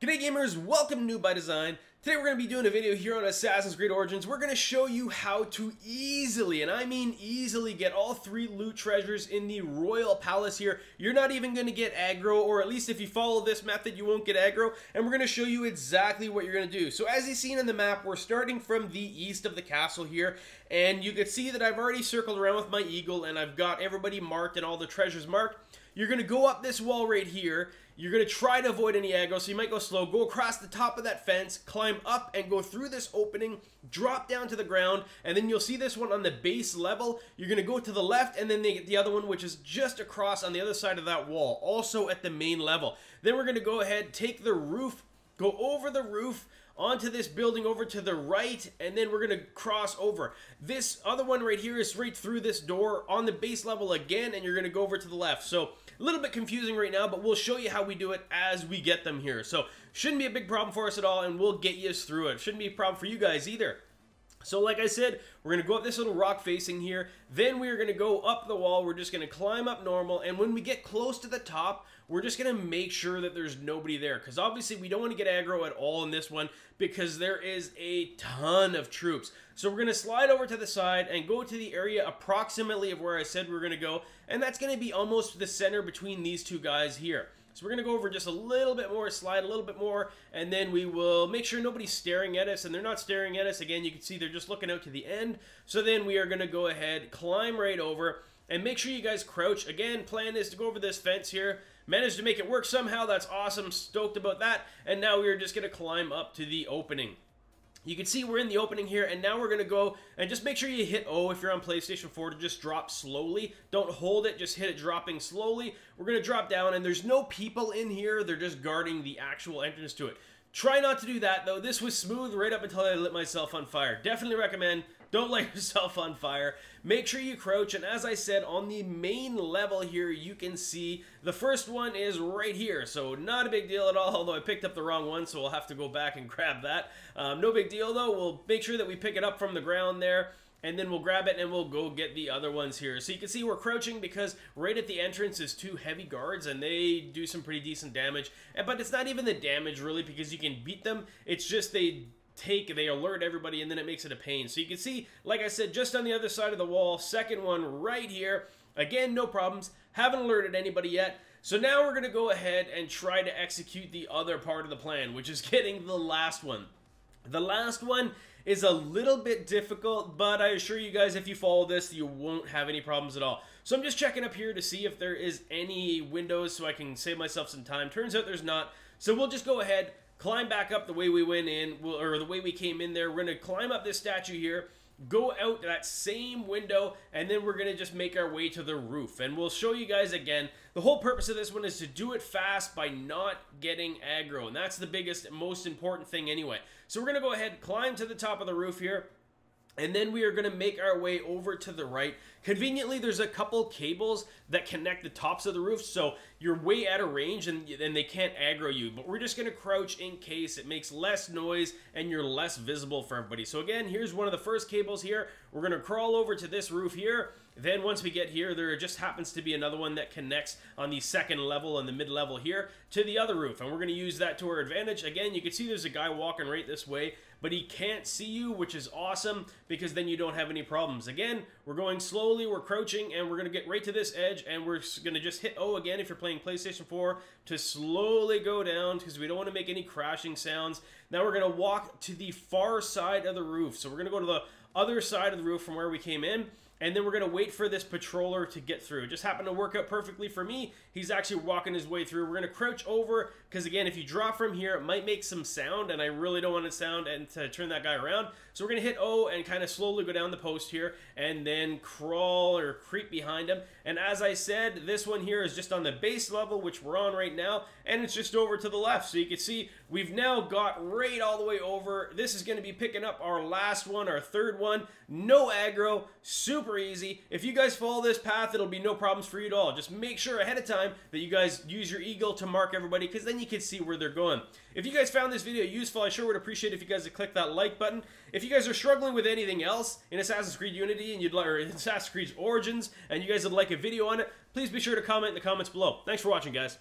G'day gamers, welcome to Noob by Design. Today we're going to be doing a video here on Assassin's Creed Origins. We're going to show you how to easily, and I mean easily, get all three loot treasures in the Royal Palace here. You're not even going to get aggro, or at least if you follow this method, you won't get aggro, and we're going to show you exactly what you're going to do. So as you've seen in the map, we're starting from the east of the castle here, and you can see that I've already circled around with my eagle, and I've got everybody marked and all the treasures marked. You're going to go up this wall right here. You're going to try to avoid any aggro, so you might go slow. Go across the top of that fence, climb up and go through this opening, drop down to the ground, and then you'll see this one on the base level. You're going to go to the left, and then the, the other one, which is just across on the other side of that wall, also at the main level. Then we're going to go ahead, take the roof, go over the roof, onto this building over to the right, and then we're going to cross over. This other one right here is right through this door on the base level again, and you're going to go over to the left. So a little bit confusing right now, but we'll show you how we do it as we get them here. So shouldn't be a big problem for us at all, and we'll get you through it. Shouldn't be a problem for you guys either. So like I said, we're going to go up this little rock facing here. Then we're going to go up the wall. We're just going to climb up normal. And when we get close to the top, we're just going to make sure that there's nobody there. Because obviously we don't want to get aggro at all in this one because there is a ton of troops. So we're going to slide over to the side and go to the area approximately of where I said we are going to go. And that's going to be almost the center between these two guys here. So we're going to go over just a little bit more, slide a little bit more, and then we will make sure nobody's staring at us, and they're not staring at us. Again, you can see they're just looking out to the end. So then we are going to go ahead, climb right over, and make sure you guys crouch. Again, plan is to go over this fence here. Managed to make it work somehow. That's awesome. Stoked about that. And now we are just going to climb up to the opening. You can see we're in the opening here, and now we're going to go and just make sure you hit O if you're on PlayStation 4 to just drop slowly. Don't hold it, just hit it dropping slowly. We're going to drop down, and there's no people in here. They're just guarding the actual entrance to it. Try not to do that, though. This was smooth right up until I lit myself on fire. Definitely recommend don't light yourself on fire. Make sure you crouch, and as I said, on the main level here, you can see the first one is right here, so not a big deal at all, although I picked up the wrong one, so we'll have to go back and grab that. Um, no big deal, though. We'll make sure that we pick it up from the ground there and then we'll grab it and we'll go get the other ones here. So you can see we're crouching because right at the entrance is two heavy guards and they do some pretty decent damage. But it's not even the damage really because you can beat them. It's just they take, they alert everybody, and then it makes it a pain. So you can see, like I said, just on the other side of the wall, second one right here. Again, no problems. Haven't alerted anybody yet. So now we're going to go ahead and try to execute the other part of the plan, which is getting the last one. The last one is a little bit difficult, but I assure you guys, if you follow this, you won't have any problems at all. So I'm just checking up here to see if there is any windows so I can save myself some time. Turns out there's not. So we'll just go ahead, climb back up the way we went in, or the way we came in there. We're going to climb up this statue here, go out that same window, and then we're going to just make our way to the roof. And we'll show you guys again. The whole purpose of this one is to do it fast by not getting aggro. And that's the biggest, most important thing anyway. So we're going to go ahead, climb to the top of the roof here. And then we are going to make our way over to the right. Conveniently, there's a couple cables that connect the tops of the roof, so you're way out of range and, and they can't aggro you. But we're just going to crouch in case it makes less noise and you're less visible for everybody. So again, here's one of the first cables here. We're going to crawl over to this roof here. Then once we get here, there just happens to be another one that connects on the second level and the mid-level here to the other roof. And we're going to use that to our advantage. Again, you can see there's a guy walking right this way, but he can't see you, which is awesome because then you don't have any problems. Again, we're going slowly, we're crouching, and we're going to get right to this edge, and we're going to just hit O again if you're playing PlayStation 4 to slowly go down because we don't want to make any crashing sounds. Now we're going to walk to the far side of the roof. So we're going to go to the other side of the roof from where we came in and then we're going to wait for this patroller to get through. It just happened to work out perfectly for me. He's actually walking his way through. We're going to crouch over, because again, if you drop from here, it might make some sound, and I really don't want it to sound and to turn that guy around. So we're going to hit O and kind of slowly go down the post here, and then crawl or creep behind him. And as I said, this one here is just on the base level, which we're on right now, and it's just over to the left. So you can see we've now got right all the way over. This is going to be picking up our last one, our third one. No aggro, super super easy. If you guys follow this path, it'll be no problems for you at all. Just make sure ahead of time that you guys use your eagle to mark everybody because then you can see where they're going. If you guys found this video useful, I sure would appreciate if you guys would click that like button. If you guys are struggling with anything else in Assassin's Creed Unity and you'd like, or Assassin's Creed Origins, and you guys would like a video on it, please be sure to comment in the comments below. Thanks for watching, guys.